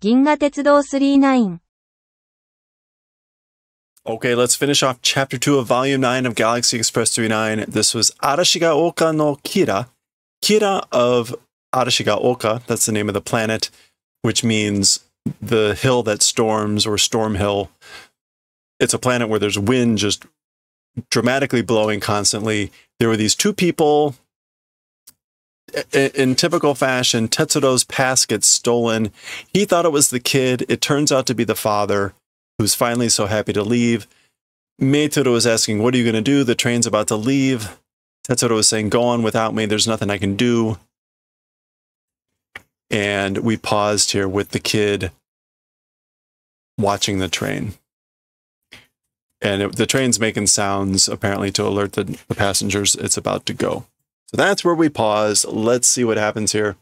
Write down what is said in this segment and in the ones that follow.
銀河鉄道39 Okay, let's finish off chapter 2 of volume 9 of Galaxy Express 39. This was Arashigaoka no Kira. Kira of Arashigaoka, that's the name of the planet, which means the hill that storms or storm hill. It's a planet where there's wind just dramatically blowing constantly. There were these two people. in typical fashion, Tetsuro's pass gets stolen. He thought it was the kid. It turns out to be the father who's finally so happy to leave. Maetel is asking, What are you going to do? The train's about to leave. Tetsuro is saying, Go on without me. There's nothing I can do. And we paused here with the kid watching the train. And it, the train's making sounds apparently to alert the, the passengers it's about to go. So that's where we pause. Let's see what happens here.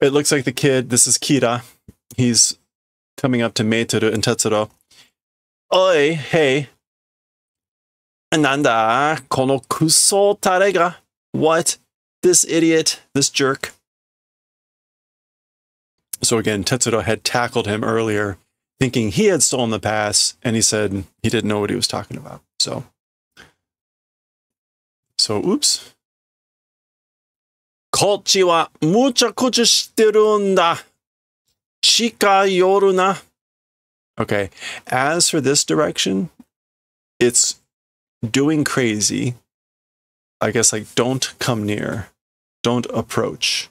It looks like the kid, this is Kira. He's coming up to Maetel and Tetsuro. Oi, hey. Nanda, kono kuso tarega. What? This idiot, this jerk. So again, Tetsuro had tackled him earlier, thinking he had stolen the pass, and he said he didn't know what he was talking about. So, so oops. こっちはむちゃくちゃしてるんだ。近寄るな。Okay. As for this direction, it's doing crazy. I guess like don't come near. Don't approach.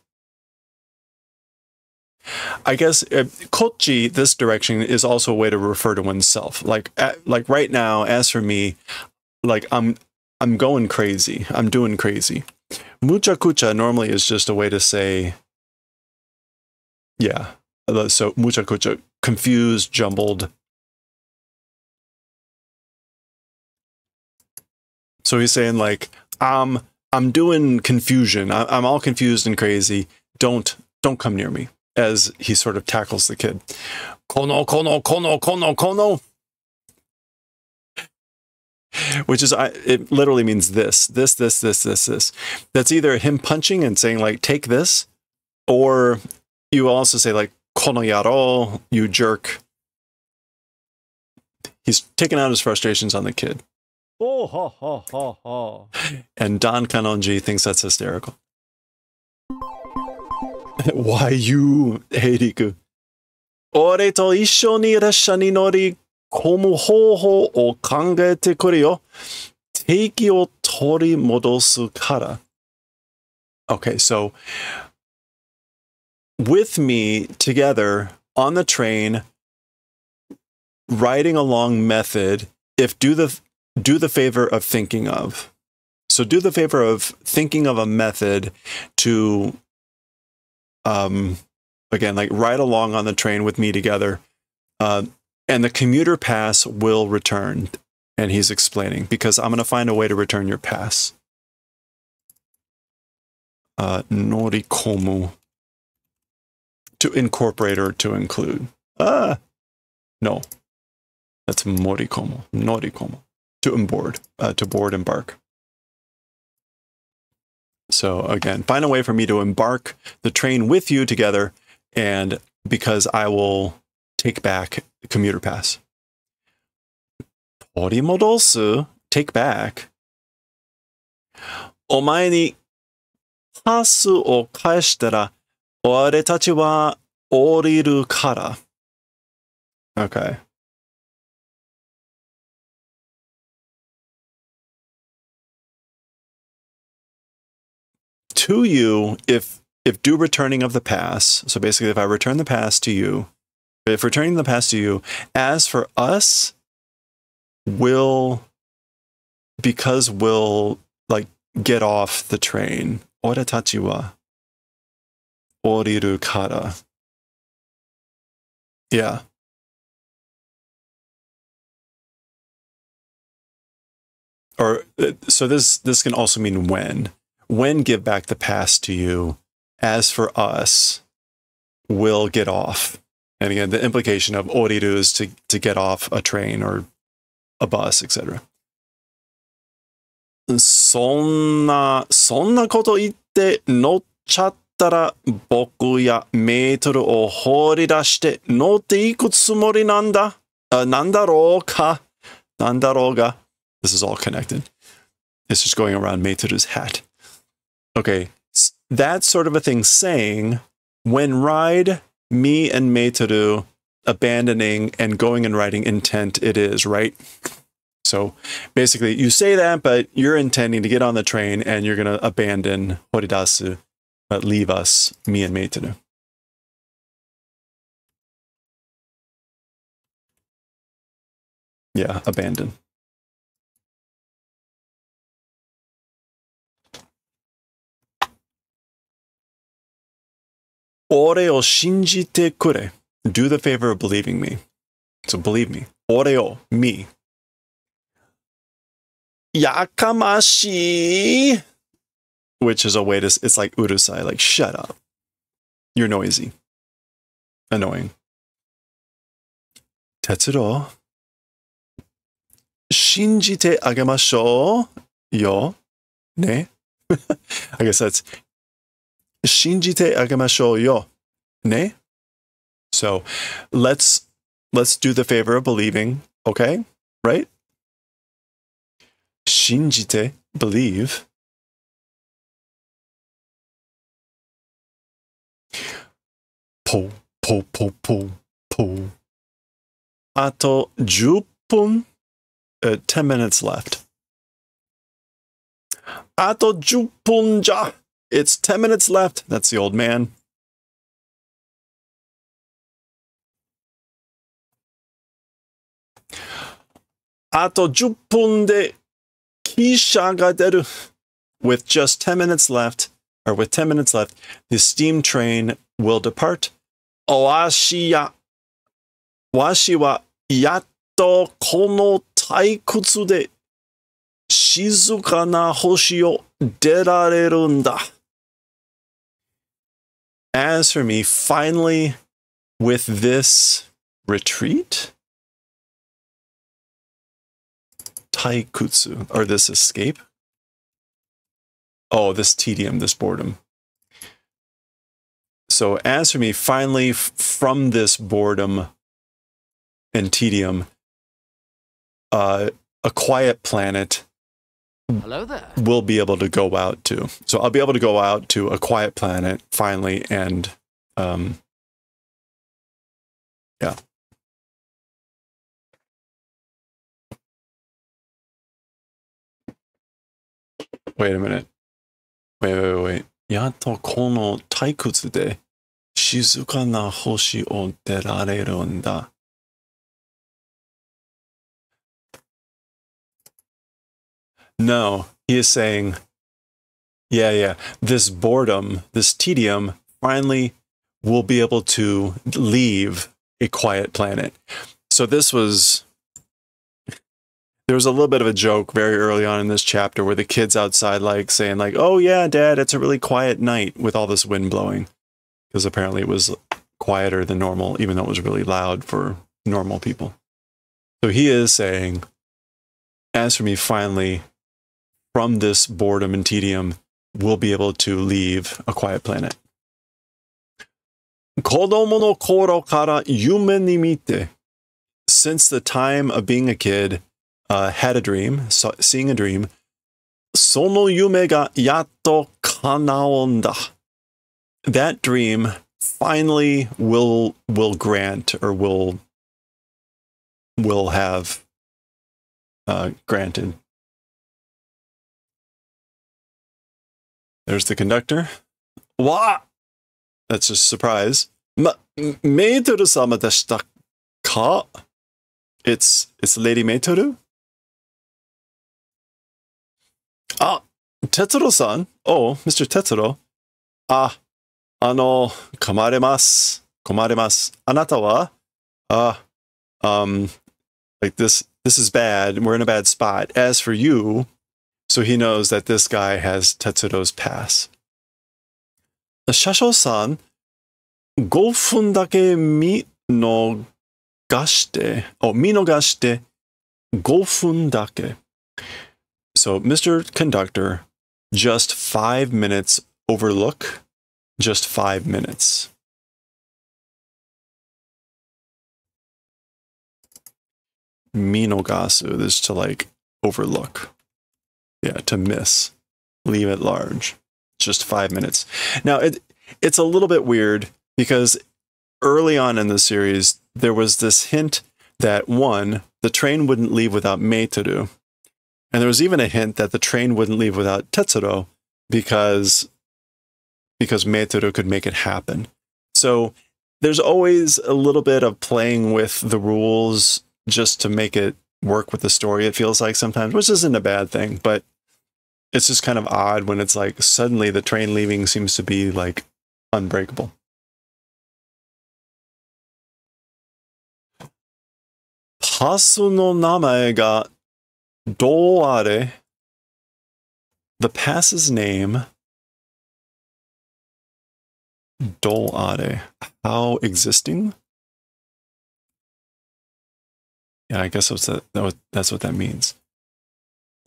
I guess uh, kochi, this direction, is also a way to refer to oneself. Like, uh, like right now, as for me, like I'm, I'm going crazy. I'm doing crazy. Mucha kucha normally is just a way to say, yeah. uh, So mucha kucha, confused, jumbled. So he's saying like, um, I'm doing confusion. I, I'm all confused and crazy. Don't, don't come near me. As he sort of tackles the kid. Kono, kono, kono, kono, kono which is I, it literally means this, this, this, this, this, this. That's either him punching and saying like take this, or you also say like konoyaro, you jerk. He's taking out his frustrations on the kid. Oh ha ha ha ha! And Don Kanonji thinks that's hysterical. Why you, Heiriku? Ore to ishoni rasha ni nori 込む方法を考えてくれよ。定期を取り戻すから。Okay, so with me together on the train, riding along method, if do the do the favor of thinking of. So do the favor of thinking of a method to um again like ride along on the train with me together. Uh, and the commuter pass will return. And he's explaining because I'm going to find a way to return your pass. Uh, norikomu. To incorporate or to include. Ah, no. That's morikomu. Norikomu to onboard, uh, to board embark. So again, find a way for me to embark the train with you together, and because I will take back the commuter pass. Torimodolsu, uh, take back. Omae To you, if if do returning of the pass, so basically if I return the pass to you, if returning the past to you as for us will because we'll like get off the train. Oratachi wa oriru kara yeah. Or uh, so this this can also mean when. When give back the past to you, as for us, will get off. And again, the implication of oriru is to, to get off a train or a bus, etc. そんな、そんなこと言って乗っちゃったら僕やメーテルを放り出して乗っていくつもりなんだあなんだろうかなんだろうが This is all connected. It's just going around Maetel's hat. Okay, that sort of a thing saying, when ride me and Maetel abandoning and going and writing intent it is, right? So basically, you say that, but you're intending to get on the train and you're going to abandon Horidasu, but leave us, me and Maetel. Yeah, abandon. Ore o shinjite kure. Do the favor of believing me. So believe me. Ore o, me. Yakamashi. Which is a way to, it's like urusai, like shut up. You're noisy. Annoying. Tetsuro. Shinjite agemashou yo. Ne? I guess that's Shinjite agamashou yo. Ne? So let's let's do the favor of believing, okay? Right? Shinjite, believe. Po, po, po, po, po. Ato 10分, uh, 10 minutes left. Ato 10分じゃ。It's 10 minutes left. That's the old man. Ato 10分で汽車が出る With just 10 minutes left, or with 10 minutes left, the steam train will depart. わしや、わしはやっとこの退屈で静かな星を出られるんだ。 As for me, finally, with this retreat, taikutsu, or this escape. Oh, this tedium, this boredom. So, as for me, finally, from this boredom and tedium, uh, a quiet planet Hello there. will be able to go out to. So I'll be able to go out to a quiet planet finally and um yeah. Wait a minute. Wait, wait, wait, wait. やっとこの退屈で静かな星を出られるんだ。 No, he is saying, yeah, yeah, this boredom, this tedium, finally will be able to leave a quiet planet. So this was. There was a little bit of a joke very early on in this chapter where the kids outside like saying like, "Oh yeah, dad, it's a really quiet night with all this wind blowing." Because apparently it was quieter than normal even though it was really loud for normal people. So he is saying, as for me finally from this boredom and tedium, we'll be able to leave a quiet planet. 子供の頃から夢に見て Since the time of being a kid, uh, had a dream, saw, seeing a dream, その夢がやっと叶うんだ. That dream finally will will grant or will will have uh, granted. There's the conductor. Wa! That's a surprise. Ma, maetel sama deshita ka? It's, it's Lady Maetel? Ah, Tetsuro-san. Oh, Mr. Tetsuro. Ah, ano, kamaremasu. Komaremasu. Anata wa? Ah, um, like this, this is bad. We're in a bad spot. As for you, so he knows that this guy has Tetsuro's pass. Shasho-san, 5分だけ見逃して、oh, gofun dake. So, Mr. Conductor, just five minutes overlook, just five minutes. Minogasu, this to like overlook. Yeah, to miss. Leave it large. Just five minutes. Now it it's a little bit weird because early on in the series there was this hint that one, the train wouldn't leave without Maetel. And there was even a hint that the train wouldn't leave without Tetsuro because because Maetel could make it happen. So there's always a little bit of playing with the rules just to make it work with the story, it feels like sometimes, which isn't a bad thing, but it's just kind of odd when it's like suddenly the train leaving seems to be like unbreakable. No namae ga. The pass's name do are. How existing? Yeah, I guess that's that, that, that's what that means.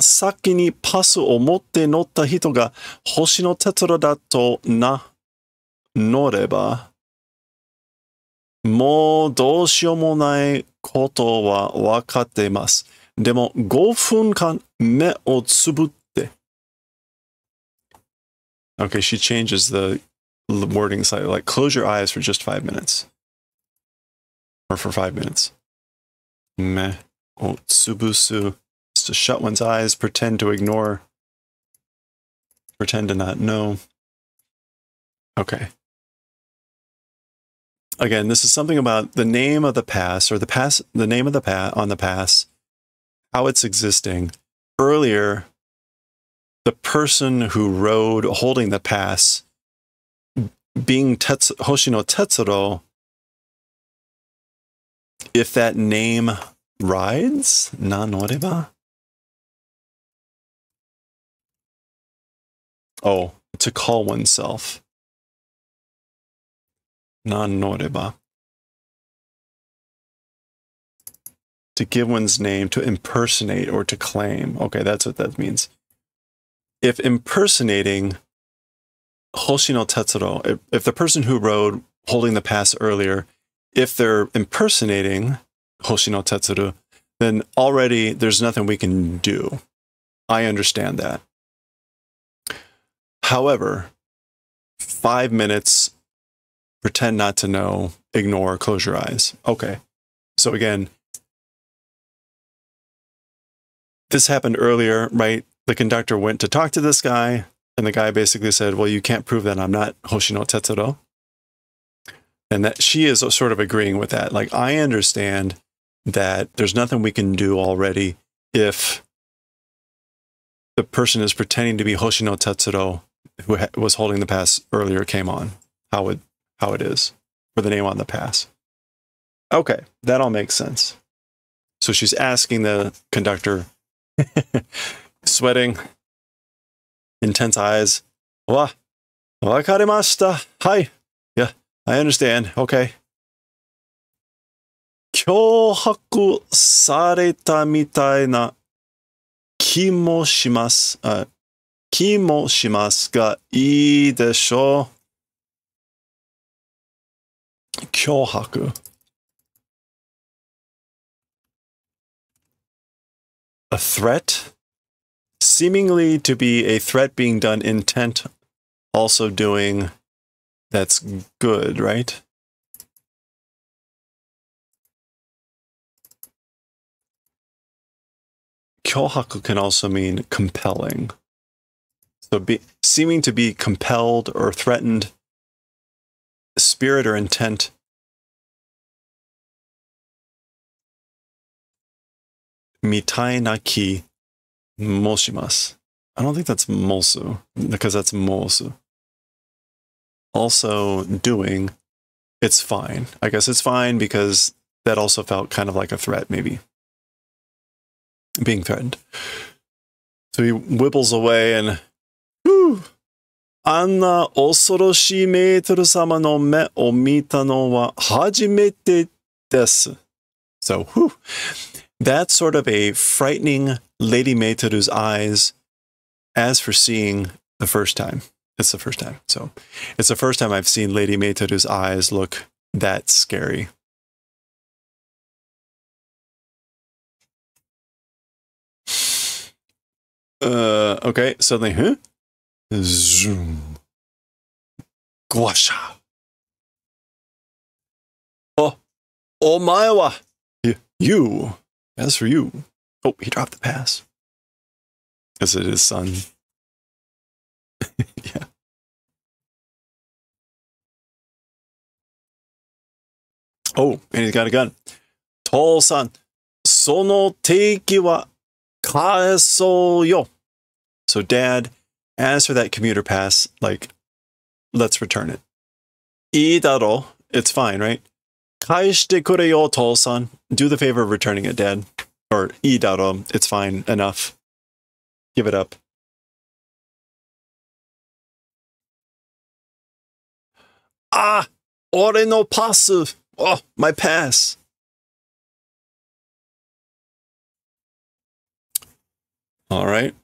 先にパスを持って乗った人が星のテトラだとな、乗れば、もうどうしようもないことは分かっています。でも5分間目をつぶって。Okay, she changes the wording slightly, like close your eyes for just five minutes. Or for five minutes. Me o oh, tsubusu is to shut one's eyes, pretend to ignore, pretend to not know. Okay. Again, this is something about the name of the pass or the pass, the name of the pass on the pass, how it's existing. Earlier, the person who rode holding the pass, being Tetsu, Hoshino Tetsuro, if that name rides, nanoreba. Oh, to call oneself. Nanoreba. To give one's name, to impersonate or to claim. Okay, that's what that means. If impersonating Hoshino Tetsuro, if, if the person who rode holding the pass earlier if they're impersonating Hoshino Tetsuro, then already there's nothing we can do. I understand that. However, five minutes, pretend not to know, ignore, close your eyes. Okay. So again, this happened earlier, right? The conductor went to talk to this guy, and the guy basically said, Well, you can't prove that I'm not Hoshino Tetsuro and that she is sort of agreeing with that. Like, I understand that there's nothing we can do already if the person is pretending to be Hoshino Tetsuro, who was holding the pass earlier, came on. How it how it is for the name on the pass. Okay, that all makes sense. So she's asking the conductor, sweating, intense eyes. Wa, wakarimashita. Hi. I understand. Okay. 脅迫されたみたいな気もします。あ気もしますが、いいでしょう。脅迫。A threat? Seemingly to be a threat being done intent, also doing that's good, right? Kyohaku can also mean compelling. So be, seeming to be compelled or threatened, spirit or intent. Mitai na ki moshimasu. I don't think that's mosu, because that's mosu also doing, it's fine. I guess it's fine because that also felt kind of like a threat, maybe being threatened. So he whipples away and, whew, あんな恐ろしいメーテル様の目を見たのは初めてです。So, whew, that's sort of a frightening Lady Maetel's eyes as for seeing the first time. It's the first time. So it's the first time I've seen Lady Maetel's eyes look that scary. Uh, okay, suddenly, huh? Zoom. Guasha. Oh, oh my wa. You, you. As for you. Oh, he dropped the pass. Is it his son? yeah. Oh, and he's got a gun. Tall san, sono teiki wa kaeso yo. So dad, as for that commuter pass, like, let's return it. Idaro, it's fine, right? Kaeshite kure yo, Tol-san. Do the favor of returning it, dad. Or idaro, it's fine, enough. Give it up. Ah! Ore no pasu! Oh, my pass. All right.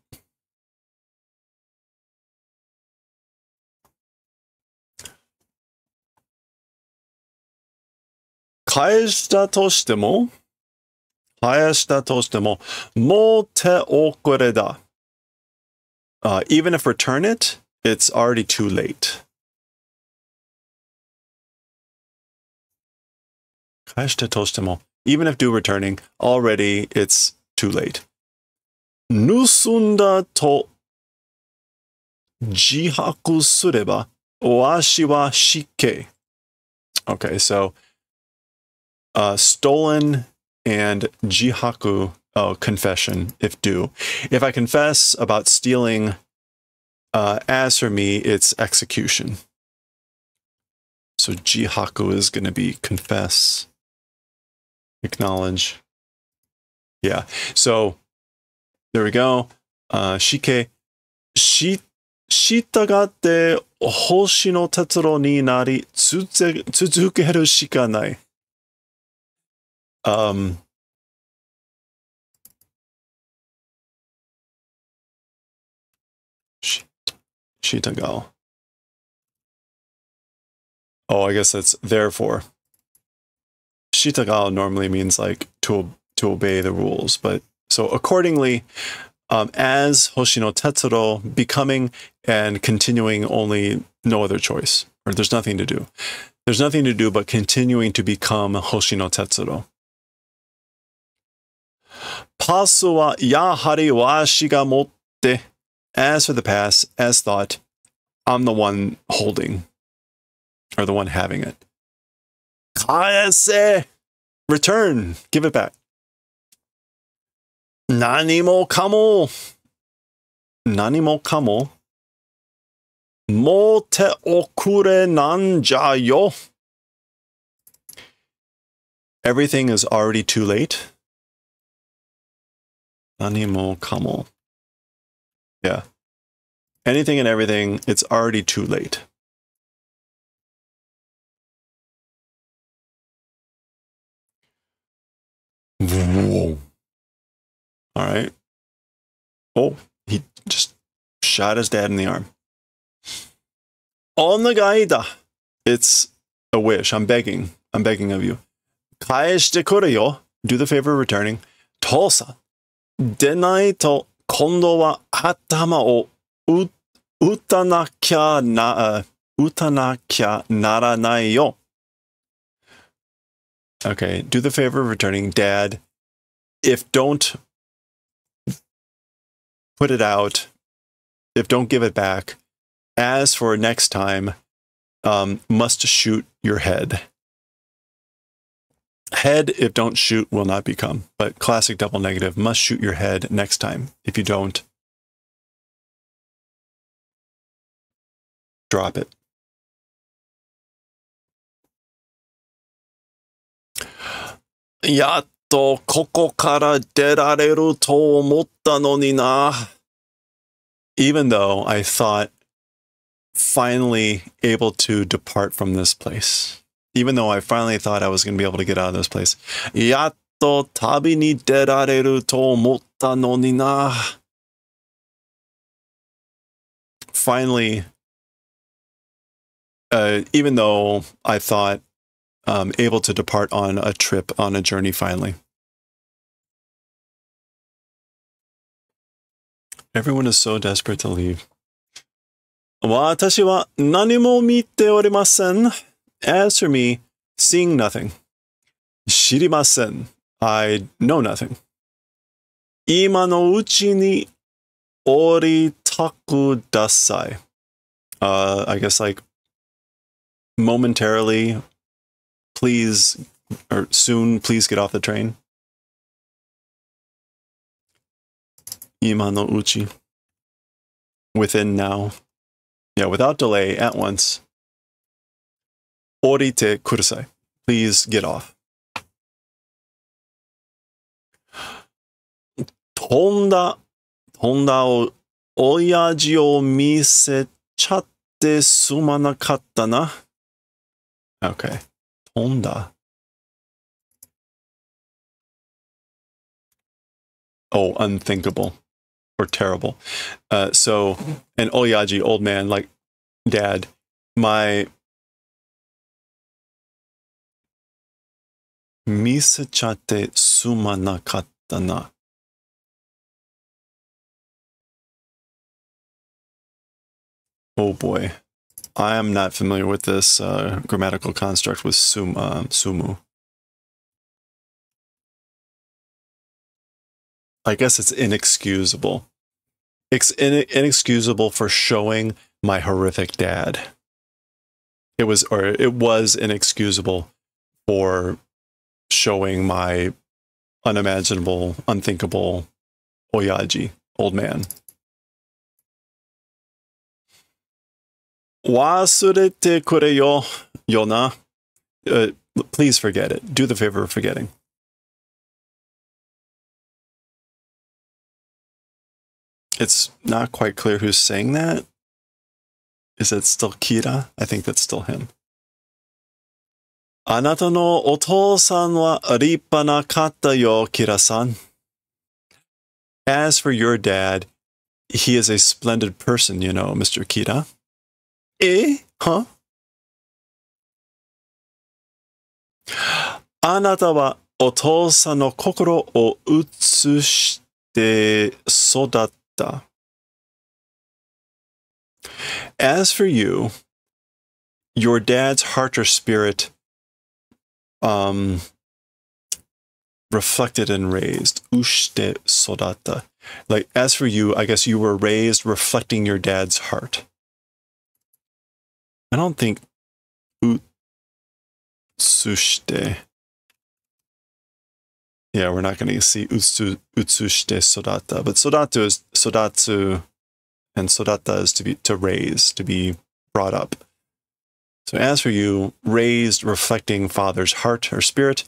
Uh, even if return it, it's already too late. Even if due returning, already it's too late. Nusunda to jihaku sureba washi wa shike. Okay, so uh, stolen and jihaku, oh, confession, if due. If I confess about stealing, uh, as for me, it's execution. So jihaku is going to be confess acknowledge. Yeah. So there we go. Uh, shike. Shi, shitagatte hoshi no tetsuro ni nari tsuzukeru shikanai. Um, Shitagao. Oh, I guess that's therefore shitagao normally means like to to obey the rules, but so accordingly, um, as Hoshino Tetsuro, becoming and continuing only no other choice, or there's nothing to do. There's nothing to do but continuing to become Hoshino Tetsuro. Pasu wa yahari wa shigamotte. As for the past, as thought, I'm the one holding, or the one having it. Kaese Return. Give it back. Nanimo kamo. Nanimo kamo. Mo te okure nanja yo. Everything is already too late. Nanimo kamo. Yeah. Anything and everything, it's already too late. All right. Oh, he just shot his dad in the arm. On the gaida. It's a wish. I'm begging. I'm begging of you. Kaesh kure yo. Do the favor of returning. Tosa. Denai to kondo wa atama o utanakya na uh, utanakya naranai yo. Okay, do the favor of returning dad. If don't put it out, if don't give it back, as for next time, um, must shoot your head. Head, if don't shoot, will not become. But classic double negative, must shoot your head next time. If you don't, drop it. Yato koko kara derareru to omotta no ni na. Even though I thought finally able to depart from this place even though I finally thought I was going to be able to get out of this place. やっと旅に出られると思ったのにな。Finally, uh, even though I thought um, able to depart on a trip, on a journey finally. Everyone is so desperate to leave. 私は何も見ておりません。As for me, seeing nothing. 知りません。I know nothing. 今のうちに降りたください。Uh, I guess like momentarily, please, or soon, please get off the train. 今のうち within now. Yeah, without delay, at once. 降りてください. Please get off. 飛んだ、飛んだお、親父を見せちゃってすまなかったな。Okay. Honda. Oh, unthinkable or terrible. Uh, so, an Oyaji, old man, like dad, my misachate sumanakatana. Oh boy. I am not familiar with this uh, grammatical construct with sum, uh, sumu. I guess it's inexcusable. It's in- inexcusable for showing my horrific dad. It was, or it was inexcusable for showing my unimaginable, unthinkable oyaji, old man. 忘れてくれよ、よな. Uh, please forget it. Do the favor of forgetting. It's not quite clear who's saying that. Is it still Kira? I think that's still him. あなたのお父さんは立派な方よ、キラさん. As for your dad, he is a splendid person, you know, Mr. Kira. えはあなたはお父さんの心を映して育った。As for you, your dad's heart or spirit um, reflected and raised. Ushite sodata. Like, as for you, I guess you were raised reflecting your dad's heart. I don't think utsushite. Yeah, we're not going to see utsu, utsushite sodata, but sodata is sodatsu, and sodata is to be to raise, to be brought up. So as for you, raised, reflecting father's heart or spirit.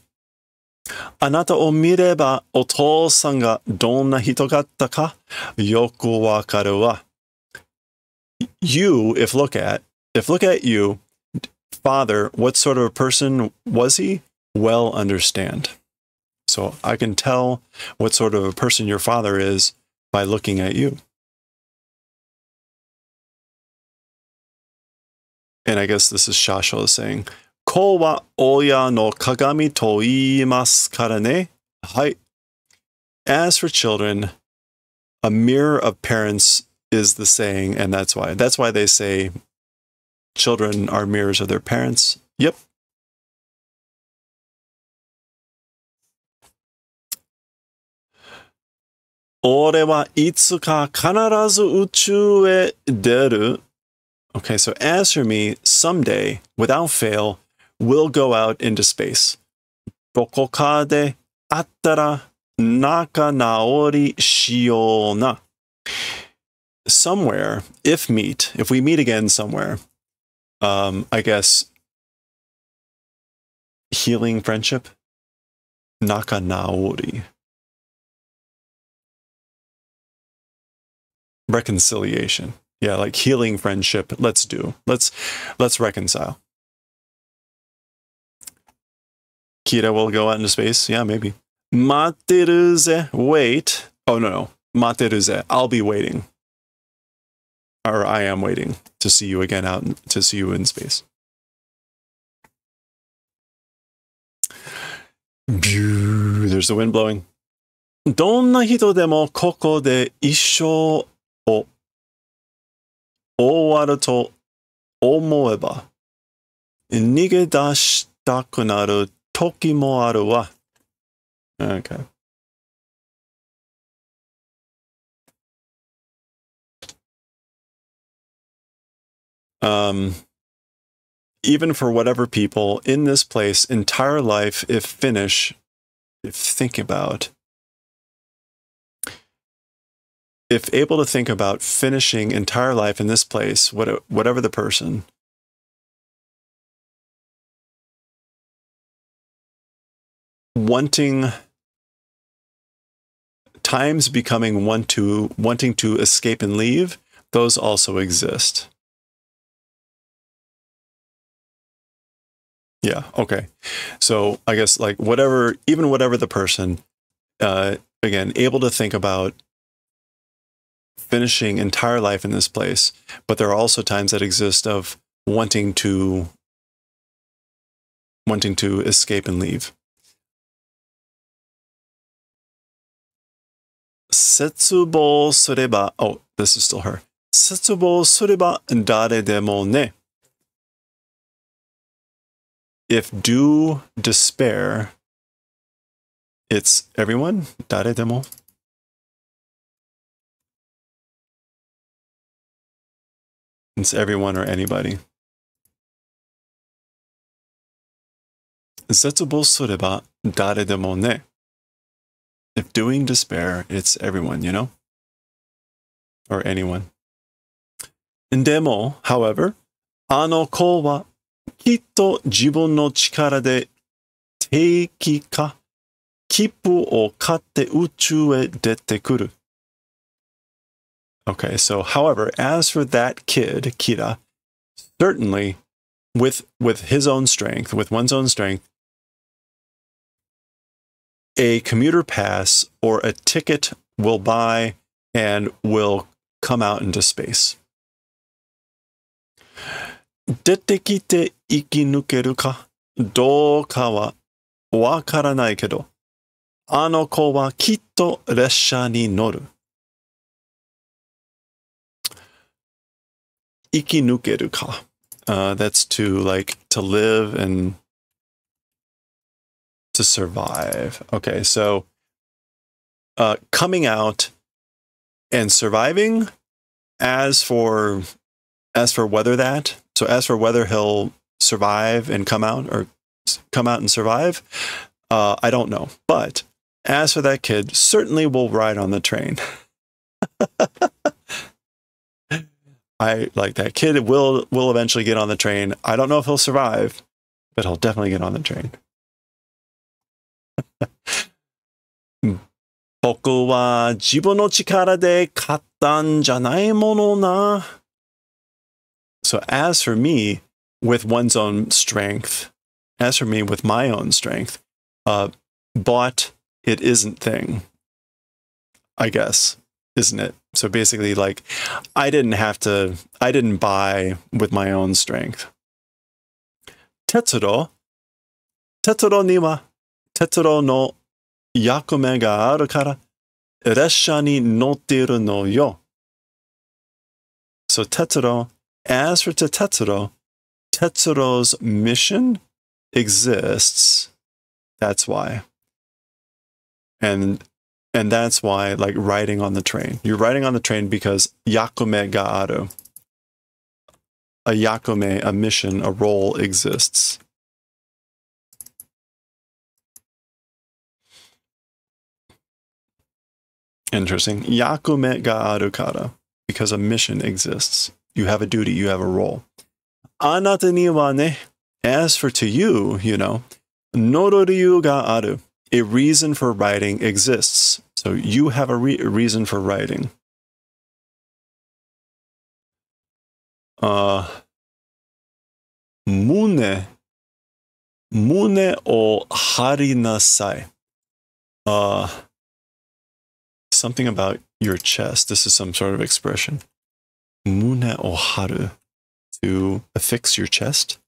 Anata o mireba otou-san ga donna hito gatta ka yoku wakaru wa. You, if look at, if look at you, father, what sort of a person was he? Well understand. So I can tell what sort of a person your father is by looking at you. And I guess this is Shasho saying, Ko wa oya no kagami to iimasu ne. Hi. As for children, a mirror of parents is the saying, and that's why. That's why they say children are mirrors of their parents. Yep. Okay, so answer me, someday, without fail, we'll go out into space. Dokokade attara naka naori shiona. Somewhere, if meet, if we meet again somewhere, um, I guess healing friendship. Nakanaori. Reconciliation. Yeah, like healing friendship. Let's do. Let's let's reconcile. Kira will go out into space. Yeah, maybe. Materuze. Wait. Oh no no. Materuze. I'll be waiting or I am waiting to see you again out to see you in space. There's the wind blowing. どんな人でもここで一生を終わると思えば逃げ出したくなる時もあるわ。Okay. Um, even for whatever people in this place, entire life, if finish, if think about, if able to think about finishing entire life in this place, what, whatever the person, wanting times becoming want to wanting to escape and leave, those also exist. Yeah. Okay. So I guess like whatever, even whatever the person, uh, again, able to think about finishing entire life in this place, but there are also times that exist of wanting to wanting to escape and leave. Setsubo sureba. Oh, this is still her. Setsubo sureba dare demo ne if do despair, it's everyone, dare demo. It's everyone or anybody. If doing despair, it's everyone, you know? Or anyone. In demo, however, ano ko wa きっと自分の力で定期化、切符を買って宇宙へ出てくる。Okay, so however, as for that kid, Kira, certainly with with his own strength, with one's own strength, a commuter pass or a ticket will buy and will come out into space. 出てきて生き抜けるかどうかはわからないけど、あの子はきっと列車に乗る。生き抜けるか。Uh, that's to like to live and to survive. Okay, so uh, coming out and surviving. As for as for whether that, so as for whether he'll survive and come out or come out and survive, uh, I don't know. But as for that kid, certainly will ride on the train. I like that kid will will eventually get on the train. I don't know if he'll survive, but he'll definitely get on the train. 僕は自分の力で買ったんじゃないものな。 So, as for me, with one's own strength, as for me, with my own strength, uh, bought it isn't thing, I guess, isn't it? So basically, like, I didn't have to, I didn't buy with my own strength. Tetsuro, Tetsuro ni wa, Tetsuro no yakume ga aru kara, resha ni no yo. So Tetsuro as for Tetsuro, Tetsuro's mission exists. That's why. And and that's why like riding on the train. You're riding on the train because Yakume ga aru. A Yakume, a mission, a role exists. Interesting. Yakume ga aru kara because a mission exists. You have a duty, you have a role. Anata ni as for to you, you know, nororyu ga aru. A reason for writing exists. So you have a, re a reason for writing. Uh, mune, mune o harinasai. Uh, something about your chest. This is some sort of expression. Mune Oharu to affix your chest.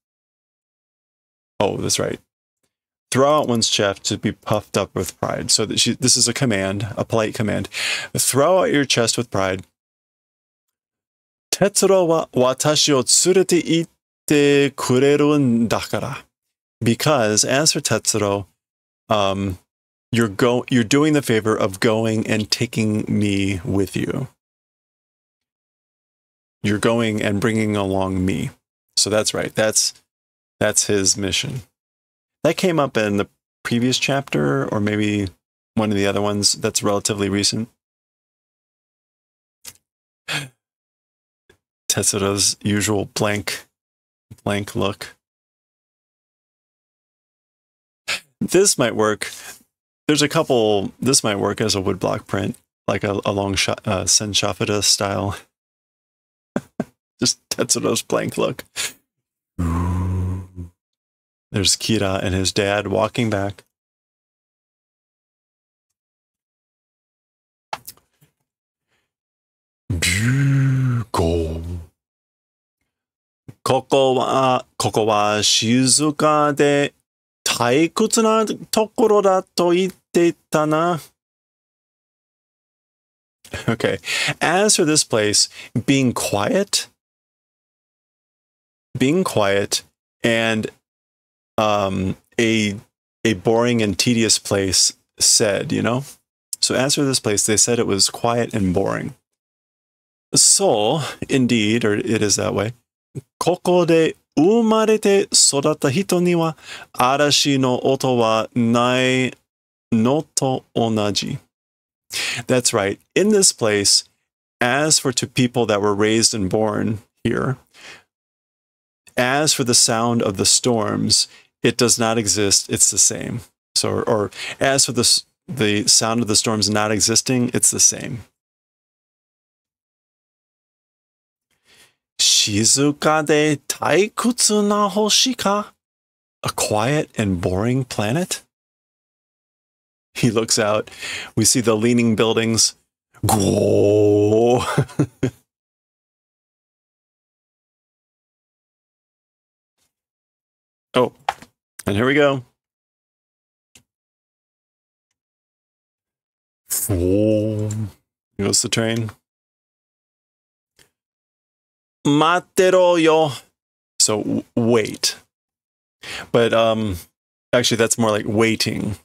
Oh, that's right. throw out one's chest to be puffed up with pride. So that she, this is a command, a polite command. Throw out your chest with pride. Tetsuro wa watashi o tsurete itte kureru n dakara. Because as for Tetsuro, um, you're go you're doing the favor of going and taking me with you. You're going and bringing along me. So that's right. That's that's his mission. That came up in the previous chapter or maybe one of the other ones that's relatively recent. Tetsuro's usual blank blank look. This might work. There's a couple. This might work as a woodblock print, like a, a long shot, uh, style. Just Tetsuro's blank look. There's Kira and his dad walking back. Go. ここは、ここは静かで退屈なところだと言ってたな。Okay. As for this place, being quiet, being quiet, and um, a a boring and tedious place said, you know. So as for this place, they said it was quiet and boring. So, indeed, or it is that way. ここで生まれて育った人には嵐の音はないのと同じ。 that's right. In this place, as for to people that were raised and born here, as for the sound of the storms, it does not exist. It's the same. So, or, or as for the, the sound of the storms not existing, it's the same. Shizuka de taikutsu na? A quiet and boring planet? He looks out. We see the leaning buildings. Oh, and here we go. Here goes the train. Matero yo. So wait. But um actually that's more like waiting.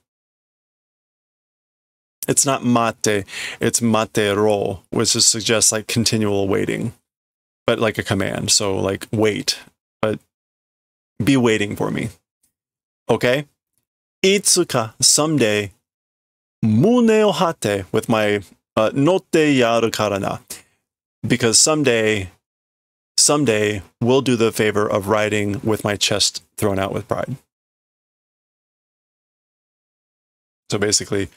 It's not mate, it's matero, which suggests like continual waiting. But like a command. So like wait. But be waiting for me. Okay? Itsuka someday mune o hate with my uh, notte yaru karana. Because someday someday we'll do the favor of riding with my chest thrown out with pride. So basically,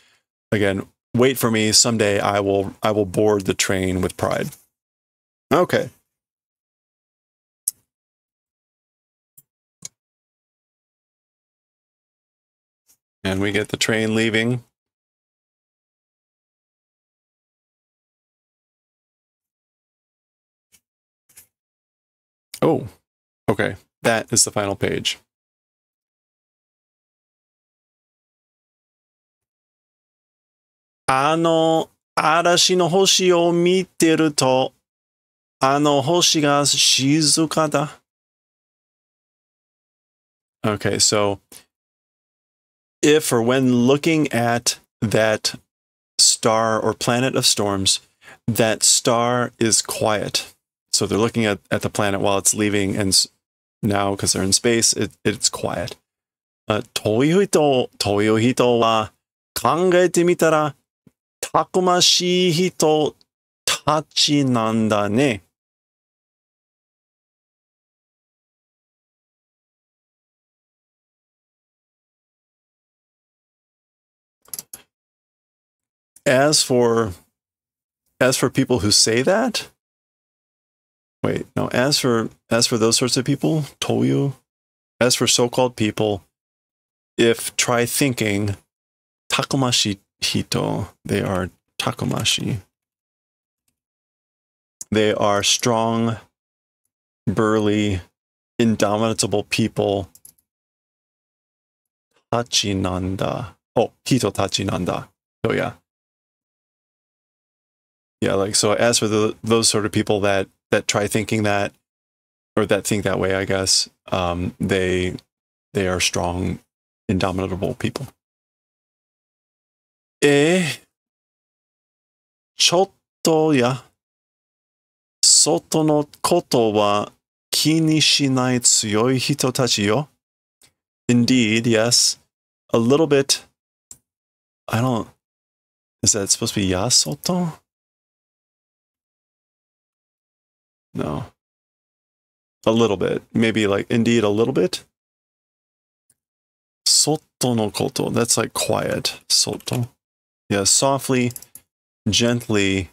again, wait for me. Someday I will I will board the train with pride. Okay. And we get the train leaving. Oh, okay. That is the final page. Ano arashi no hoshi o miteru to ano hoshi ga shizuka da. Okay, so if or when looking at that star or planet of storms, that star is quiet. So they're looking at, at the planet while it's leaving, and now because they're in space, it, it's quiet. Uh, 遠い人、遠い人は考えてみたら、 たくましい人たちなんだね。As for as for people who say that, wait, no, as for as for those sorts of people, Toyu, as for so-called people, if try thinking takumashi hito, they are takumashi. They are strong, burly, indomitable people. tachi nanda. Oh, hito tachi nanda. So yeah. Yeah, like so as for the those sort of people that that try thinking that or that think that way, I guess, um, they they are strong, indomitable people. えー、ちょっとや、外のことは気にしない強い人たちよ。Indeed, yes. A little bit. I don't. Is that supposed to be ya soto? No. A little bit. Maybe like, indeed, a little bit. Soto no koto. That's like quiet. Soto. Yeah, softly, gently.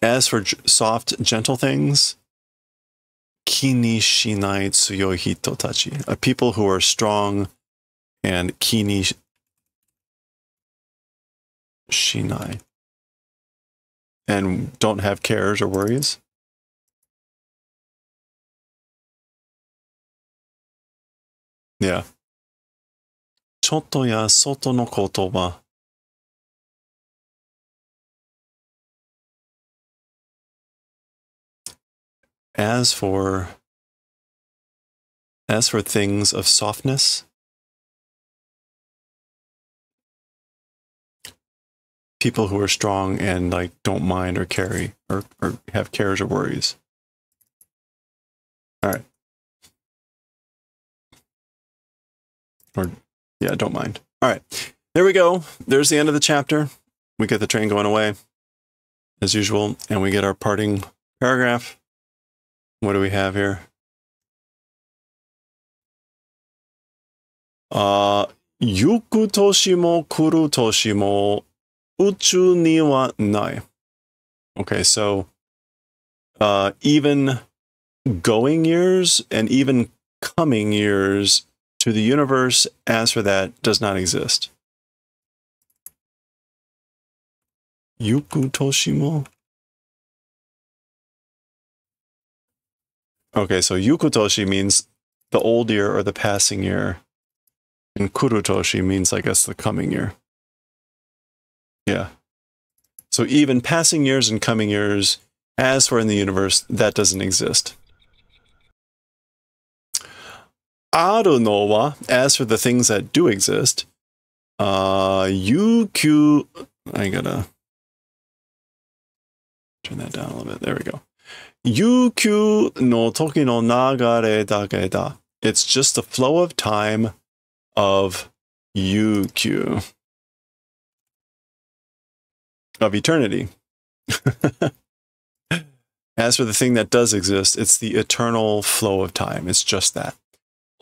As for soft, gentle things, kini shinai suyo hito tachi, a people who are strong and kini shinai and don't have cares or worries. Yeah. Choto ya soto no kotoba. As for as for things of softness, people who are strong and like don't mind or carry or, or have cares or worries. All right. Or yeah, don't mind. All right. There we go. There's the end of the chapter. We get the train going away as usual, and we get our parting paragraph. What do we have here? Uh, 行く年も来る年も宇宙にはない. Okay, so uh, even going years and even coming years to the universe, as for that, does not exist. 行く Okay, so yukutoshi means the old year or the passing year. And kurutoshi means, I guess, the coming year. Yeah. So even passing years and coming years, as for in the universe, that doesn't exist. Aru no wa, as for the things that do exist, uh, yukyu, I gotta turn that down a little bit. There we go. Yukyu no toki no nagare dake da. It's just the flow of time of Yukyu. Of eternity. As for the thing that does exist, it's the eternal flow of time. It's just that.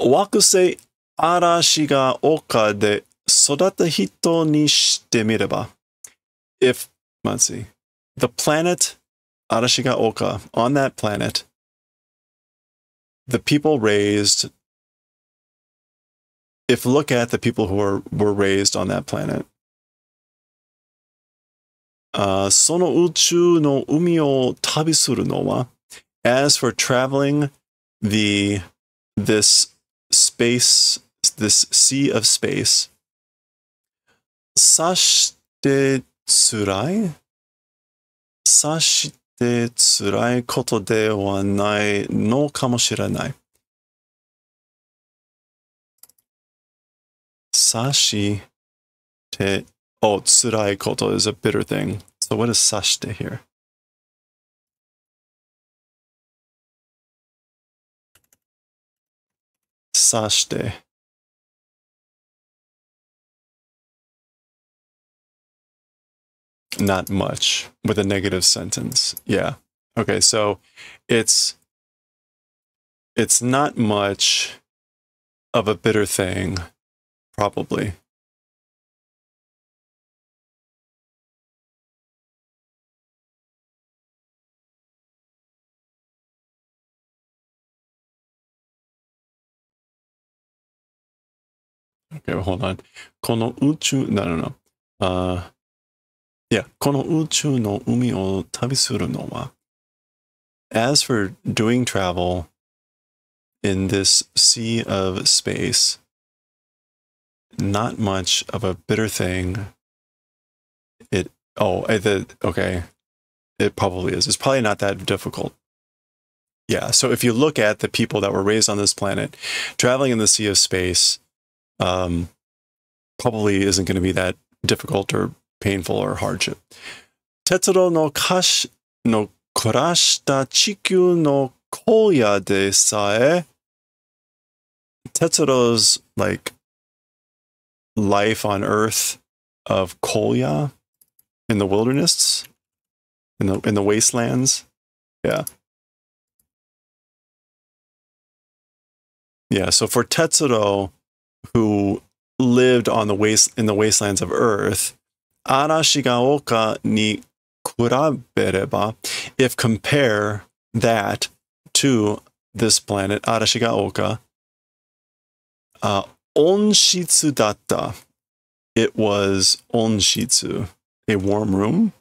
Wakusei arashi ga oka de sodatta hito ni shite mireba. If, let's see, the planet Arashiga Oka, on that planet, the people raised, if look at the people who were, were raised on that planet, uh, sono uchu no umi o tabisuru no wa, as for traveling the, this space, this sea of space, sashite tsurai? Sashite って辛いことではないのかもしれない。さして、oh, 辛いこと is a bitter thing. So what is さして here? Sashite. not much with a negative sentence. Yeah. Okay, so it's it's not much of a bitter thing, probably. Okay, hold on. この宇宙. no, no, no. Uh, yeah, この宇宙の海を旅するのは As for doing travel in this sea of space, not much of a bitter thing. It oh eh, the okay, it probably is. It's probably not that difficult. Yeah. So if you look at the people that were raised on this planet, traveling in the sea of space, um, probably isn't going to be that difficult or painful or hardship. Tetsuro no kash no kurashita chikyu no koya de sae. Tetsuro's like life on Earth of Kolya in the wilderness, in the in the wastelands. Yeah. Yeah, so for Tetsuro, who lived on the waste in the wastelands of Earth, Arashigaoka ni kurabereba, if compare that to this planet, Arashigaoka, uh, onshitsu datta. It was onshitsu, a warm room.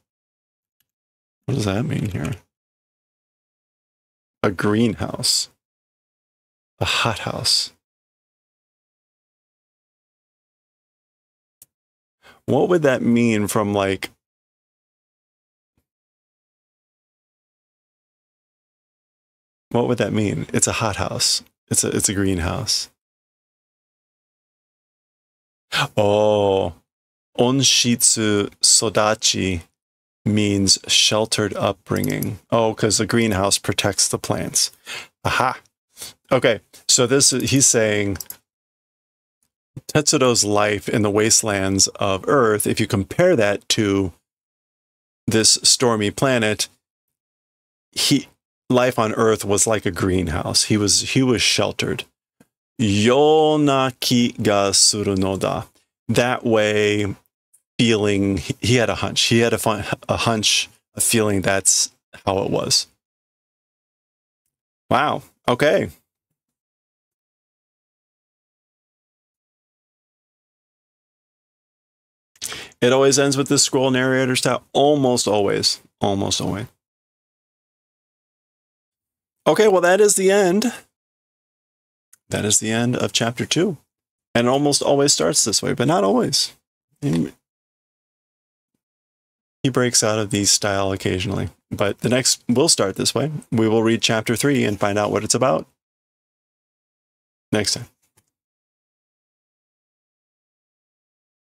What does that mean here? A greenhouse, a hothouse. What would that mean from like What would that mean? It's a hothouse. It's a it's a greenhouse. Oh, onshitsu sodachi means sheltered upbringing. Oh, because the greenhouse protects the plants. Aha. Okay, so this he's saying Tetsuro's life in the wastelands of Earth, if you compare that to this stormy planet, he life on Earth was like a greenhouse. He was he was sheltered. Yonaki ga suru no da. That way, feeling he had a hunch. He had a, fun, a hunch, a feeling that's how it was. Wow. Okay. It always ends with this scroll narrator style. Almost always. Almost always. Okay, well, that is the end. That is the end of chapter two. And it almost always starts this way, but not always. He breaks out of these style occasionally. But the next will start this way. We will read chapter three and find out what it's about next time.